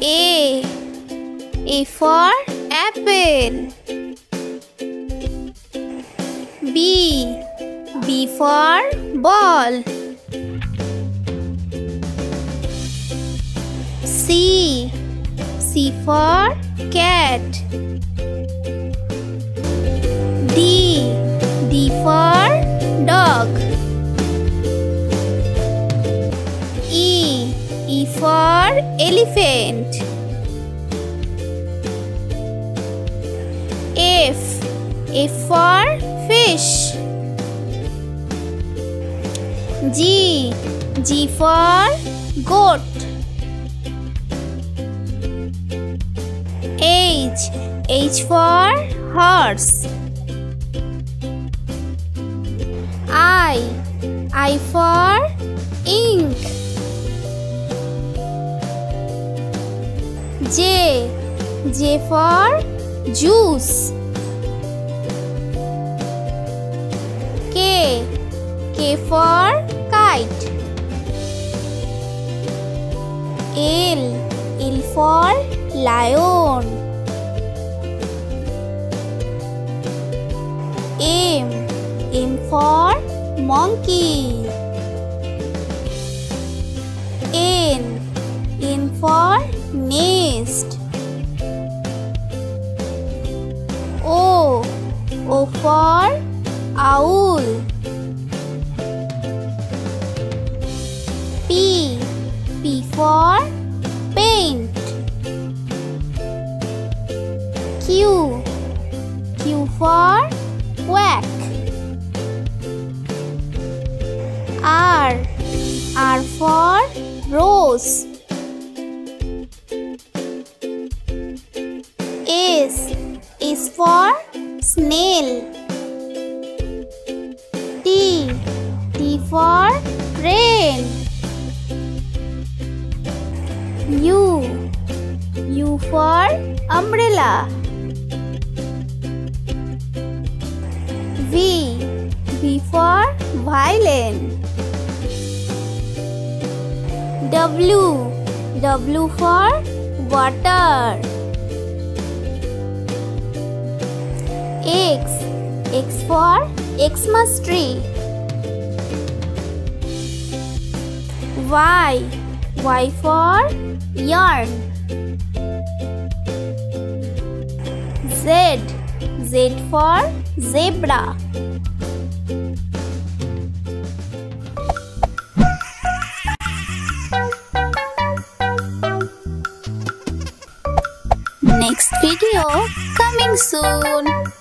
A A for apple. B. B for ball. C. C for cat. For elephant. F. F for fish. G. G for goat. H. H for horse. I. I for J. J for juice. K. K for kite. L. L for lion. M. M for monkey. N. O for owl. P. P for paint. Q. Q for quack. R. R for rose. S. S for snail. T. T for train. U. U for umbrella. V. V for violin. W. W for water. X. X for Xmas tree. Y. Y for yarn. Z. Z for zebra. Next video coming soon.